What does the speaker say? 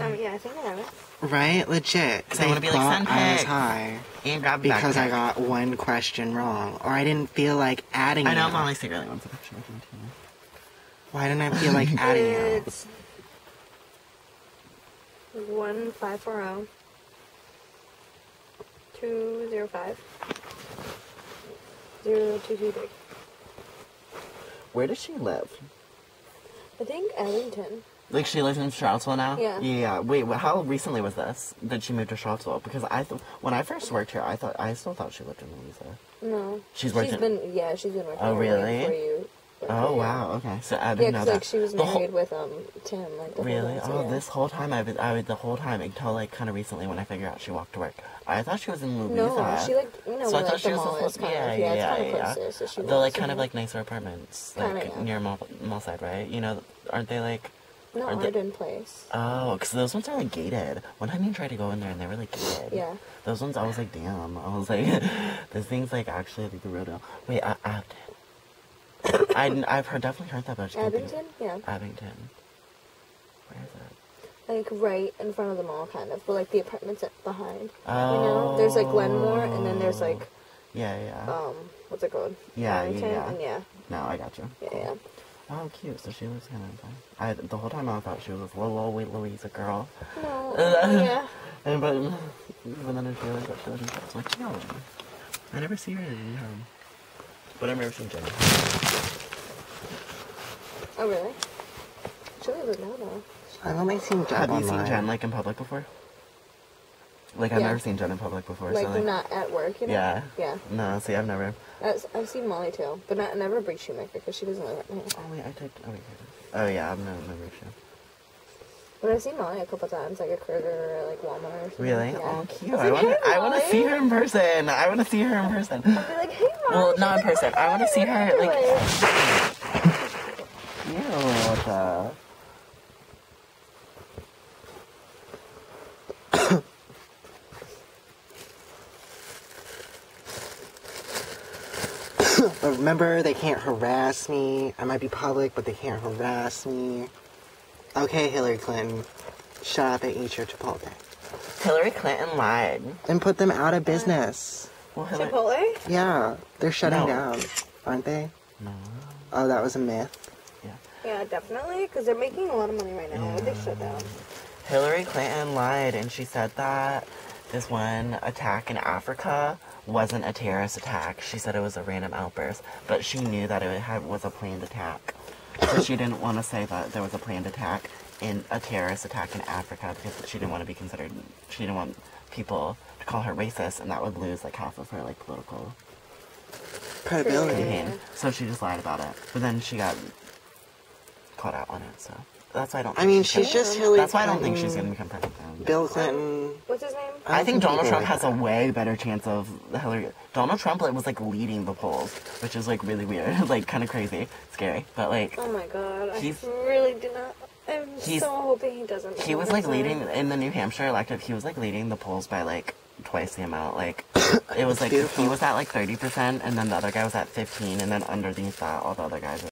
Um, yeah, I think I have it. Right? Legit. 'Cause I wanna be like, thought I was high. And grab a Because I got one question wrong. Or I didn't feel like adding I know you. Molly secretly wants a picture with me too. Why didn't I feel like adding you? It's one five four zero two zero five zero two two three. Where does she live? I think Ellington. Like she lives in Charlottesville now. Yeah. Yeah. Wait. How recently was this? that she moved to Charlottesville? Because I th- when I first worked here, I thought I still thought she lived in Louisa. No, She's worked She's in- been yeah, she's been working. Oh, really? before you. Oh yeah. wow. Okay. So I Yeah, didn't know because that. like she was The whole- married with um Tim. Like Really? time, so, Oh, yeah. this whole time I was, I was the whole time until like kind of recently when I figured out she walked to work. I thought she was in Louisa. No, she like you know so I where thought like, she the was mall the is kind yeah, of yeah, yeah, it's yeah, kind of yeah. close there, so They're like kind of like nicer apartments, like yeah. near mall, mall side, right? You know, aren't they like? No are Place. Oh, because those ones are like gated. One time you tried to go in there and they were like gated. Yeah. Those ones, I was like, damn. I was like, this thing's like actually like the real deal. Wait, uh, Abington. I, I've heard, definitely heard that, but I just can't think of- Abington, yeah, Abington. Where is it? like right in front of the mall, kind of, but like the apartments behind. Oh. You know, there's like Glenmore, and then there's like Yeah, yeah. um, what's it called? Yeah, Arlington, yeah. yeah, no, I got you. yeah, yeah. Oh, cute. So she was kind of fine. I the whole time I thought she was this little old wee Louisa girl. No, yeah. And but but then I realized that she lived. I was like, no. I never see her in home. But I've never seen Jenny. Oh really? She lives in now though. I've only seen Jen Have you seen. Jen like in public before? Like I've Yeah. never seen Jen in public before. Like, so like not at work, you know? yeah. Yeah. No, see, I've never. I've, I've seen Molly too, but not never Bree Shoemaker because she doesn't live right now. Oh wait, I typed. Oh wait, here it is. Oh yeah, I've never never seen. But I've seen Molly a couple times, like at Kroger or like Walmart or something. Really? Yeah. Oh, cute. I like, want. "Hey, I want to Molly." see her in person. I want to see her in person. I'd be like, hey, Molly. Well, not in person. "Oh, I wanna see her, like- But remember, they can't harass me. I might be public, but they can't harass me. Okay, Hillary Clinton, shut up and eat your Chipotle. Hillary Clinton lied. And put them out of business. Well, Hillary. Chipotle? Yeah, they're shutting No. down, aren't they? No. Oh, that was a myth. Yeah. Yeah, definitely, because they're making a lot of money right now. Why They shut down. Hillary Clinton lied, and she said that this one attack in Africa wasn't a terrorist attack. She said it was a random outburst, but she knew that it had, was a planned attack. So she didn't want to say that there was a planned attack in a terrorist attack in Africa because she didn't want to be considered. She didn't want people to call her racist, and that would lose like half of her like political Credibility. Yeah. So she just lied about it, but then she got caught out on it. So that's why I don't. I mean, she's she's just Hillary That's why I don't think she's gonna become president. Bill Clinton. What's his name? I think don't Donald Trump people has a way better chance of the Hillary. Donald Trump like, was like leading the polls, which is like really weird, like kind of crazy, scary. But like Oh my god, I really do not. I'm He's- so hoping he doesn't. he was like leading in the New Hampshire elective. He was like leading the polls by like twice the amount. Like it was like Beautiful. he was at like thirty percent, and then the other guy was at fifteen, and then underneath that, all the other guys